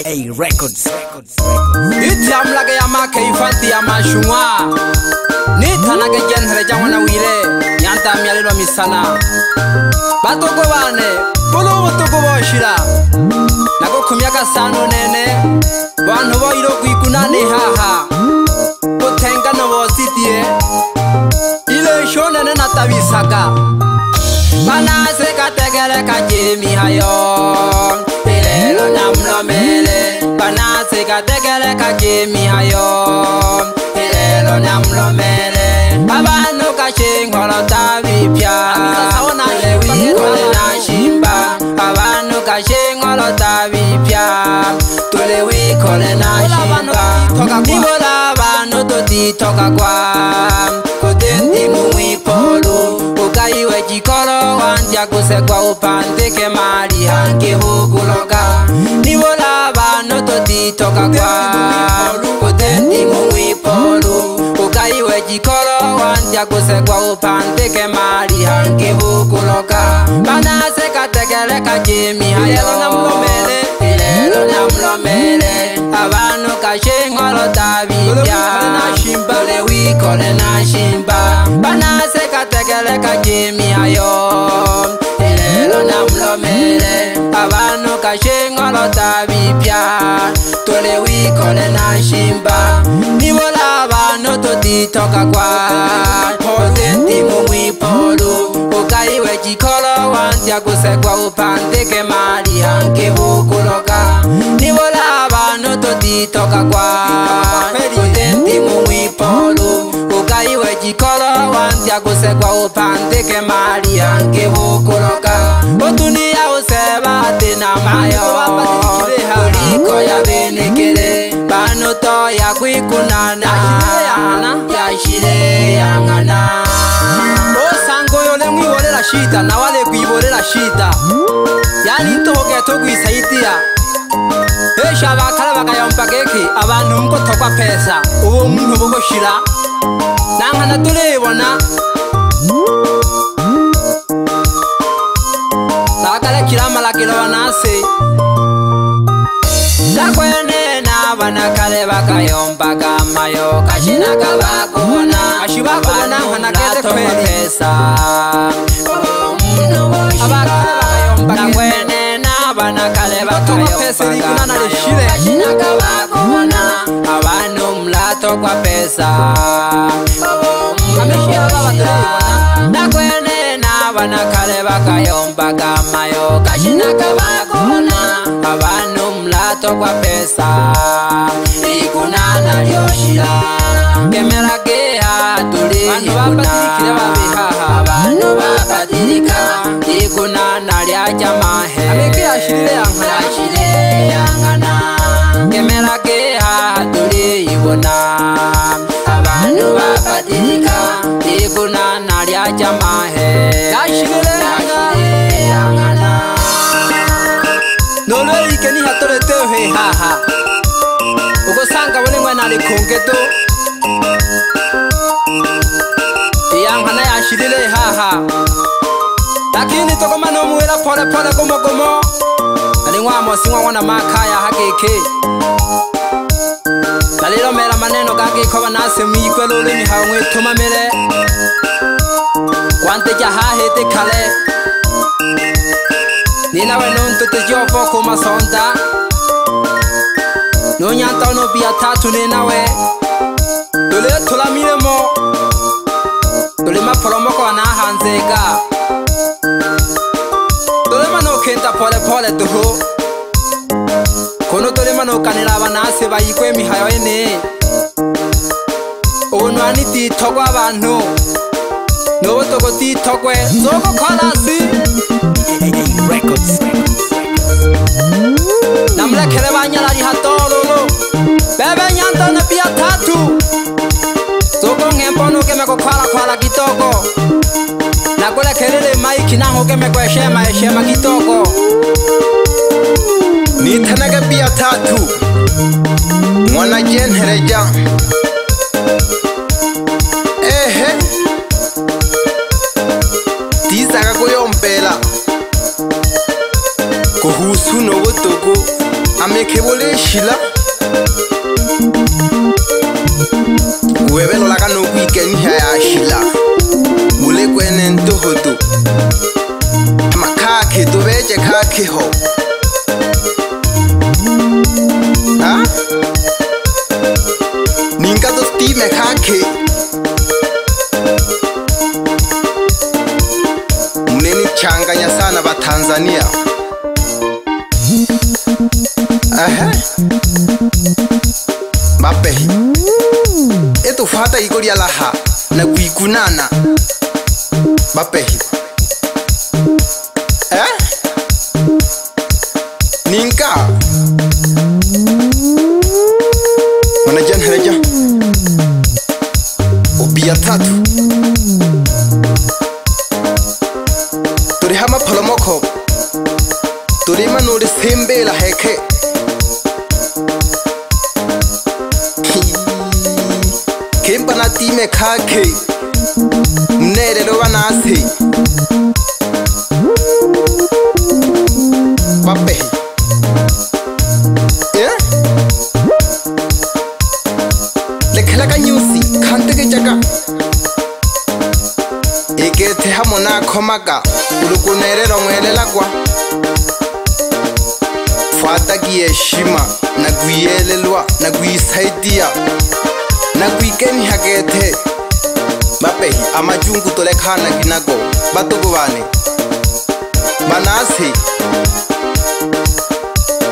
aka records idlam lake yamakhe ifati yamashunga nithanake kenhere ja ngwana oile nyantam ya lelwa misana batokobane polo botoko boshila nako khomi ya ka sano nene banho ba oile okuikunane haha emihayo ilelo namlomele abantu kashe ngolo tabipya tulewikolenashimba abantu kashe ngolo tabipya tulewikolenashimbaibola abantu tutitoka kwa kute ndi mumwipolu ukayiwe cikolo wandyakusekwa upandike mali yangehugulo ka kakusekwawo pandike mali hangivukunoka manase katekeleka jimiha yelo namulomele ilelo namulomele avanu kashe ngolo davidya nashimbale wikole nashimba manase katekeleka jimihayo lonamulomele avanu kashe ngolo davipya tole wikole nashimba nivolav no to dey talk akwa. Ọ̀sẹ̀ tí mo mú ipò lò. Oga ìwé jí kọ́lọ́ wá ń ti àgùsẹ̀ gba òpá ń tẹ́kẹ̀ máa rí à ń ké wo kó lọ ká. Níwó láàbà no to dey talk akwa. Ọ̀sẹ̀ tí mo mú ipò lò. Oga ìwé jí kọ́lọ́ wá ń ti àgùsẹ̀ gba òpá ń tẹ́kẹ̀ máa rí à ń ké wo kó lọ ká. Ó tún ní àwòsẹ̀ bá dènà máa yọ wá. shida yani ntoke togwisa yitia esha bakala bakayompa keki abantu mko tokwa pesa ubu muntu bugoshira nanga naturebona sakale kira malakilo banase ndakwenena banakale bakayompa kamayo kashinaka bakubona kashi bakubona nanga nakete kwenesa nakwenena vana kale vakayombaka mayo kashinakavakona avanu mlato kwa pesa ikunana lyoshila kemela geha tuli avanu vapatilika ikunana lyacamahe ameke ashilile yamla yangana ngemera ke hatuli ibona abantu babadilika ibona nalya chamahe yashigire yangana none ike ni hatorete he ha ha ugo sanga bone ngwana ali kongeto yangana yashirile ha ha lakini tokomana omuwela pole pole komokomo ngwamo singwangwana makhaya hakekhe nalilomela maneno gakekhoba nase muikwela ulimi hawo ngwethumamile kwante jahahete khale ninawe nuntute jiopo kumasonda nunyanta unubiya tatu ninawe tuliyo tulamilemo tulimapolomoko anahanzega pole pole tuhu kunu turi manukanira abanasi bayikwe mihayo ene unwa nititogwa abantu nubu tugutitogwe zogukolasi namurekere banyarari hatororo bebe nyandone pia tatu zogonkembonugeme gukwarakwara gitogo nagurekerere chinango ke me kwa shema e shema kitoko ni thana ke pia thatu mwana jen hereja ehe tisa ka kuyompela kuhusu no botoko ame ke bole shila kuwebelela ka nokuikenhya yashila ntuhudu amakake dubeje kakeho ninga dustime kake muneni changanya sana batanzania Aha. Mbappe. Eto fata igori alaha. mapehi eh? ninka manaja nhareja ubia tatu turihama turima nuri mapolomoko la heke kimbanatime khakhe ndere rova nhasi vape lekhela ka nyusi khantekecaka ikitheha e mona khomaka ulukunere rongwelelakwa fata kiyeshima na kuyelelwa na kuyisaitiya na kuikenihakethe bapehi amajungu tolekhana kinago batukubane manasi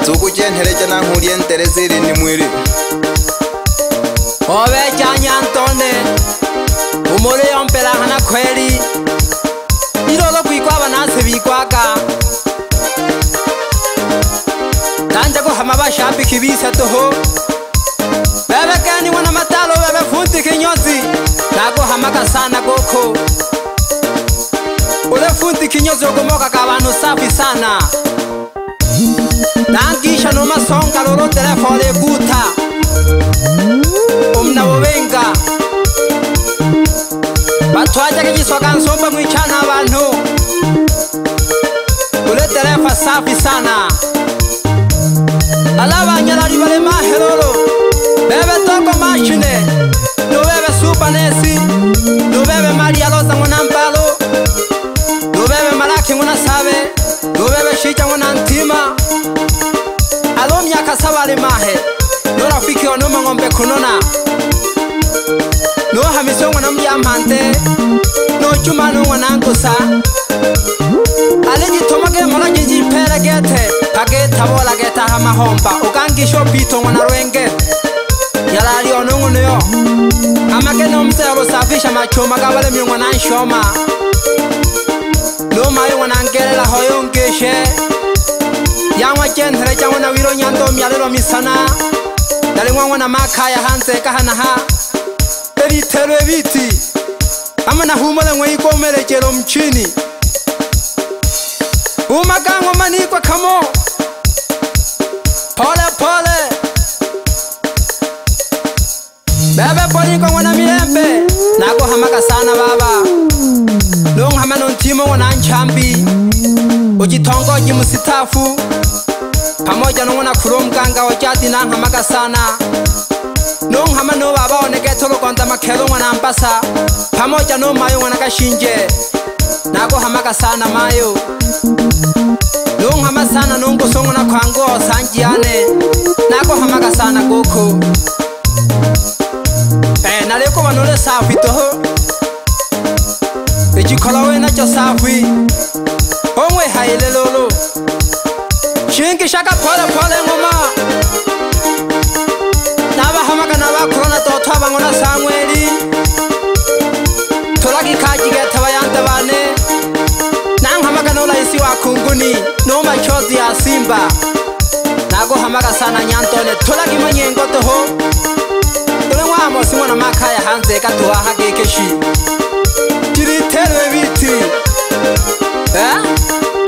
tsuku tyenthelesya nanghulye ntele zili ni mwili ovecanya ntone umulu yompelahana kweli ilolo kwikwa banasi bikwaka tanjakuhama bashambiki bisatuho vevekeni wana matalo vevefundi kinyozi nakuhamaka sana koko ulefundi kinyozi okomoka ka vanu safi sana nankisha nomasonga lolo telefo lekuta omna wovenga vathwaja kenyiswa kansomba mwich Dubebe Maria loza nguna mbalo Dubebe Malaki nguna sabe Dubebe Shija nguna ntima Alomi ya kasawa limahe Nura fiki onuma ngombe kunona Nuha miso nguna mbi amante Nuchuma nunga nangusa Aliji tomage mola jiji pere gete Pageta wola geta hama homba Ugangisho pito nguna ruenge Nuhu yala lio nungunuyo amake nomsela busafisha machuma kabale myongwa nanshoma luma yongwa nankelela hoyonkishe yangwa chenthele changwa na wilo nyanto myalelwa misana dalingwangwa na makaya hanse kahanaha elithelwe biti amanahumole ngwe ikomelekelo mchini uma kangwa manikwa kamo pole pole bebe poniko ngona miyembe nakohamaka sana baba nonghama nontimo ngona nchambi ocithongo ocimusitafu pamoja nongona khulu omukanga ocati nanghamaka sana nonghama no baba onekethelokonta makhelo ngona mpasa pamoja no mayo ngona kashinje nakohamaka sana mayo nonghama sana nongoso ngona khwangu osanciane nakohamaka sana koko areko banore safi toho ekikola we nakyo safi omwehaile lolo shinkishaka polepole ngoma nabahamagana bakorona totwa bangona samweli tolagikajigetabayanda bane nanhamagana olaisi wa kunguni nomachozi ya simba nagohamaga sana nyantone tolagimanyengotoho ntabo simona makaya hanze gatuhahageke shima kiritere biti eh?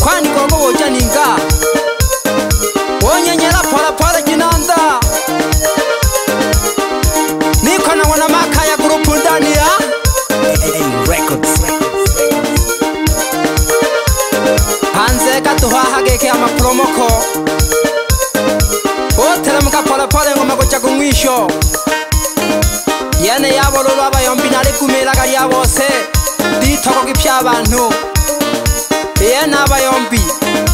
kwani kogo woja ninga wonyenyera porapore ginanda niko nabona makaya gurupu ndaniya ¿ah? hanze gatuhahageke amapromoko wotere mukaporapore ngomagoja gumwisho yene ya yombi yabo lolo abayombi nalikumelaga lya bose litokoga no yene yombi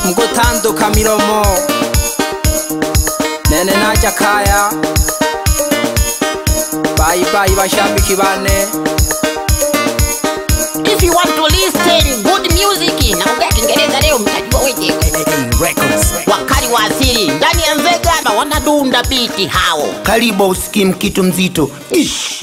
mgo tando kamiro mo nene na jakaya bye kaya bayibayi bashambiki bane If you want to listen good music na ugea kingereza leo mtajua wenyewe. Wakali wa asili ndani ya Nzega wanadunda biti hao. Karibu usikim kitu mzito Ish.